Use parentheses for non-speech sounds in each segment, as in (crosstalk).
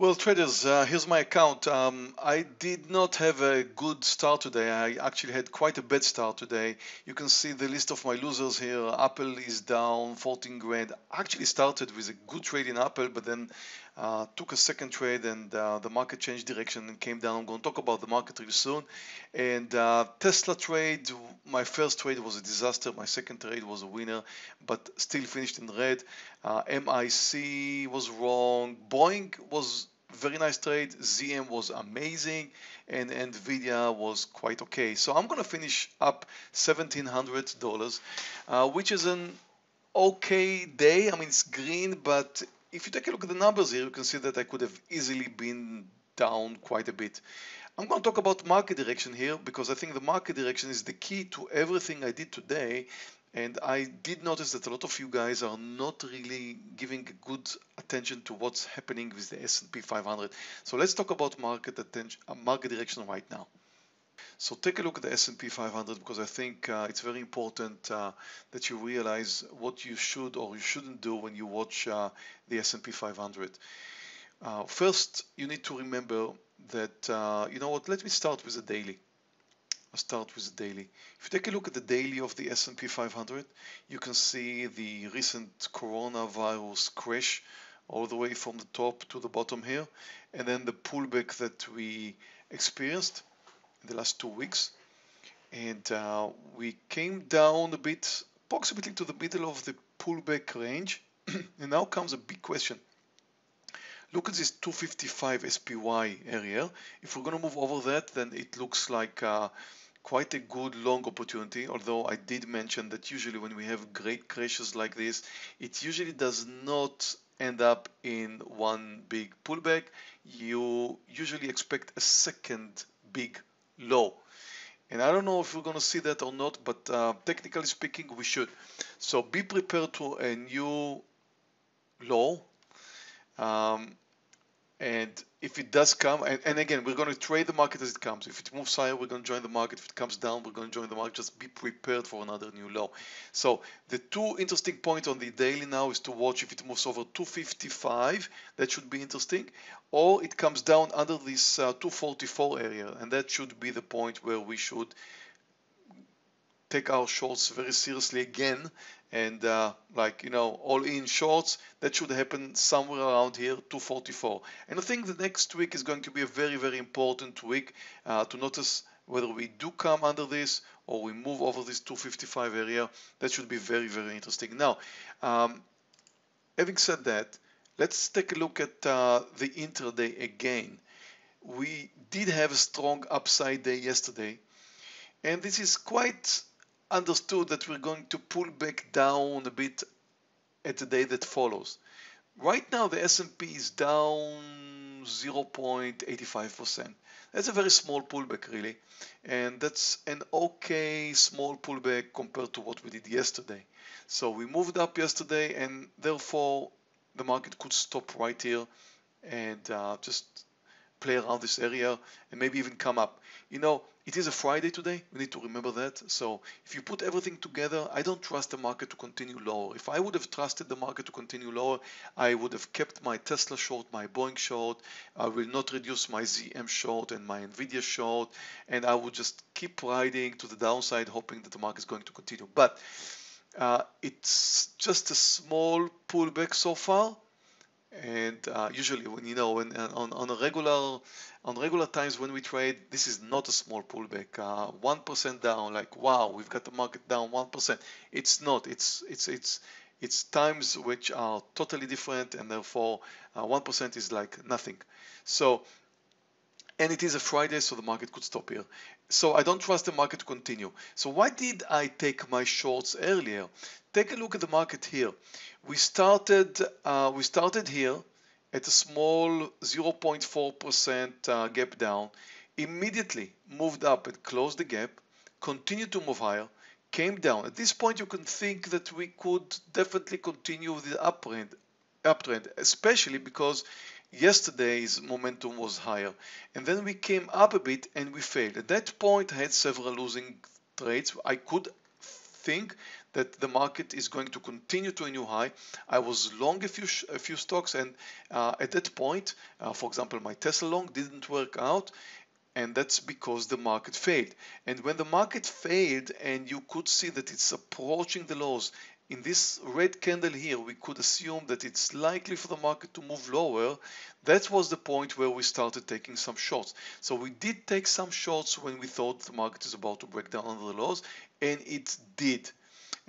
Well, traders, uh, here's my account. Um, I did not have a good start today. I actually had quite a bad start today. You can see the list of my losers here. Apple is down 14 grand. I actually started with a good trade in Apple, but then uh, took a second trade and uh, the market changed direction and came down. I'm going to talk about the market really soon. And uh, Tesla trade, my first trade was a disaster. My second trade was a winner, but still finished in red. Uh, MIC was wrong. Boeing was very nice trade. ZM was amazing, and Nvidia was quite okay. So I'm gonna finish up $1,700, uh, which is an okay day. I mean, it's green, but if you take a look at the numbers here, you can see that I could have easily been down quite a bit. I'm going to talk about market direction here because I think the market direction is the key to everything I did today and I did notice that a lot of you guys are not really giving good attention to what's happening with the S&P 500. So let's talk about market attention, market direction right now. So take a look at the S&P 500 because I think uh, it's very important uh, that you realize what you should or you shouldn't do when you watch uh, the S&P 500. Uh, first, you need to remember that, uh, you know what, let me start with the daily. I'll start with the daily. If you take a look at the daily of the S&P 500, you can see the recent coronavirus crash all the way from the top to the bottom here, and then the pullback that we experienced in the last two weeks. And uh, we came down a bit, approximately to the middle of the pullback range. (clears throat) and now comes a big question. Look at this 255 SPY area. If we're going to move over that, then it looks like uh, quite a good long opportunity although I did mention that usually when we have great crashes like this it usually does not end up in one big pullback you usually expect a second big low. And I don't know if we're going to see that or not but uh, technically speaking we should. So be prepared to a new low um, and if it does come, and, and, again, we're going to trade the market as it comes. If it moves higher, we're going to join the market. If it comes down, we're going to join the market. Just be prepared for another new low. So the two interesting points on the daily now is to watch if it moves over 255. That should be interesting. Or it comes down under this uh, 244 area. And that should be the point where we should take our shorts very seriously again and uh, like you know all in shorts. That should happen somewhere around here 244 and I think the next week is going to be a very very important week uh, to notice whether we do come under this or we move over this 255 area. That should be very very interesting. Now um, having said that let's take a look at uh, the intraday again. We did have a strong upside day yesterday and this is quite understood that we're going to pull back down a bit at the day that follows. Right now the S&P is down 0.85%. That's a very small pullback really and that's an okay small pullback compared to what we did yesterday. So we moved up yesterday and therefore the market could stop right here and uh, just play around this area and maybe even come up. You know, it is a Friday today. We need to remember that. So if you put everything together, I don't trust the market to continue lower. If I would have trusted the market to continue lower, I would have kept my Tesla short, my Boeing short. I will not reduce my ZM short and my Nvidia short. And I would just keep riding to the downside, hoping that the market is going to continue. But uh, it's just a small pullback so far and uh, usually when you know when uh, on, on a regular on regular times when we trade this is not a small pullback. Uh, one uh, down like wow we've got the market down one percent. It's not. It's it's it's it's times which are totally different and therefore uh, one is like nothing. So and it is a Friday, so the market could stop here. So I don't trust the market to continue. So why did I take my shorts earlier? Take a look at the market here. We started, uh, we started here at a small 0.4% uh, gap down, immediately moved up and closed the gap, continued to move higher, came down. At this point, you can think that we could definitely continue the uptrend, uptrend, especially because yesterday's momentum was higher and then we came up a bit and we failed at that point I had several losing trades I could think that the market is going to continue to a new high. I was long a few a few stocks, and uh, at that point, uh, for example, my Tesla long didn't work out, and that's because the market failed. And when the market failed, and you could see that it's approaching the lows. In this red candle here, we could assume that it's likely for the market to move lower. That was the point where we started taking some shorts. So we did take some shorts when we thought the market is about to break down under the lows, and it did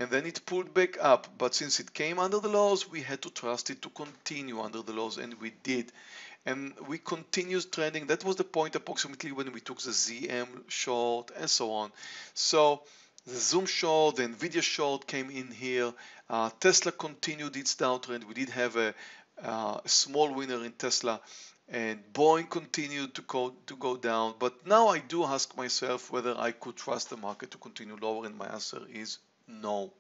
and then it pulled back up. But since it came under the lows, we had to trust it to continue under the lows, and we did. And we continued trending. That was the point approximately when we took the ZM short and so on. So the Zoom short, the Nvidia short came in here. Uh, Tesla continued its downtrend. We did have a, uh, a small winner in Tesla and Boeing continued to go to go down. But now I do ask myself whether I could trust the market to continue lower, and my answer is no.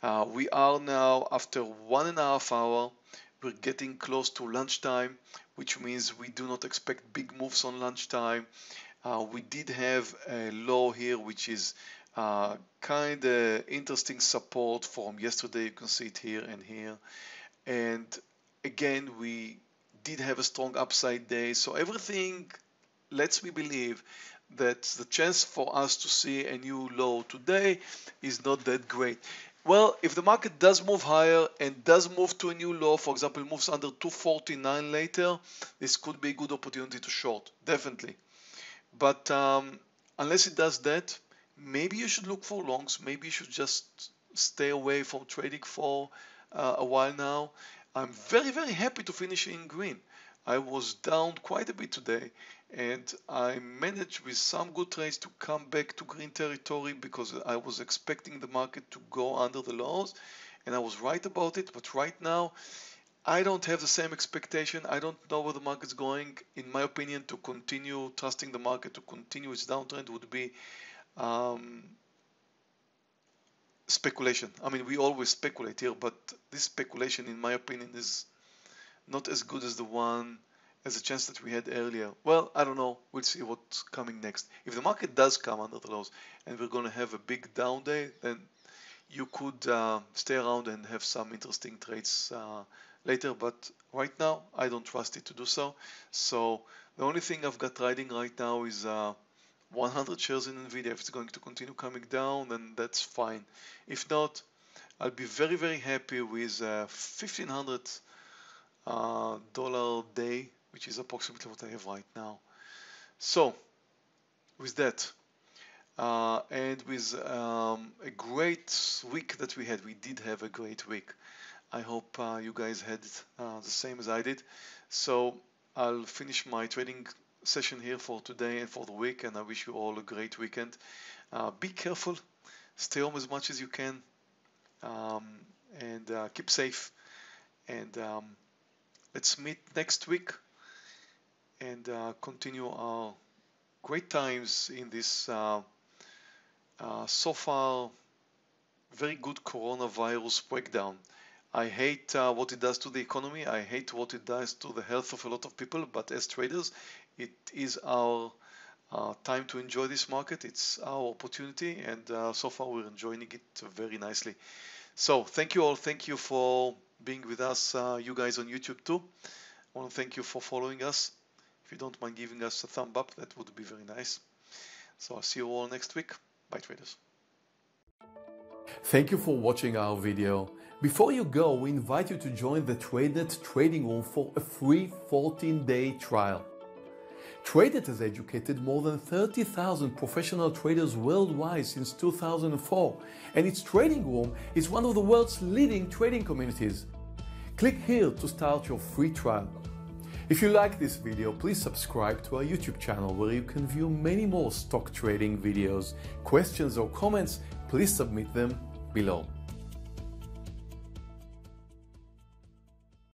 Uh, we are now after one and a half hour. We're getting close to lunchtime, which means we do not expect big moves on lunchtime. Uh, we did have a low here, which is uh, kind of interesting support from yesterday. You can see it here and here. And again, we did have a strong upside day. So everything lets me believe that the chance for us to see a new low today is not that great. Well, if the market does move higher and does move to a new low, for example, moves under 249 later, this could be a good opportunity to short, definitely. But um, unless it does that, maybe you should look for longs. Maybe you should just stay away from trading for uh, a while now. I'm very, very happy to finish in green. I was down quite a bit today and I managed with some good trades to come back to green territory because I was expecting the market to go under the lows and I was right about it but right now I don't have the same expectation I don't know where the market's going in my opinion to continue trusting the market to continue its downtrend would be um, speculation I mean we always speculate here but this speculation in my opinion is not as good as the one as a chance that we had earlier. Well, I don't know. We'll see what's coming next. If the market does come under the lows and we're going to have a big down day, then you could uh, stay around and have some interesting trades uh, later. But right now, I don't trust it to do so. So the only thing I've got riding right now is uh, 100 shares in NVIDIA. If it's going to continue coming down, then that's fine. If not, I'll be very, very happy with 1500 uh, uh, dollar day which is approximately what I have right now. So with that, uh, and with um, a great week that we had, we did have a great week. I hope uh, you guys had uh, the same as I did. So I'll finish my trading session here for today and for the week, and I wish you all a great weekend. Uh, be careful, stay home as much as you can, um, and uh, keep safe. And um, let's meet next week and uh, continue our great times in this uh, uh, so far very good coronavirus breakdown. I hate uh, what it does to the economy. I hate what it does to the health of a lot of people. But as traders, it is our uh, time to enjoy this market. It's our opportunity, and uh, so far we're enjoying it very nicely. So thank you all. Thank you for being with us, you guys on YouTube too. I want to thank you for following us. If you don't mind giving us a thumb up, that would be very nice. So I'll see you all next week. Bye traders. Thank you for watching our video. Before you go, we invite you to join the TradeNet trading room for a free 14-day trial. TradeNet has educated more than 30,000 professional traders worldwide since 2004, and its trading room is one of the world's leading trading communities. Click here to start your free trial. If you like this video, please subscribe to our YouTube channel where you can view many more stock trading videos. Questions or comments, please submit them below.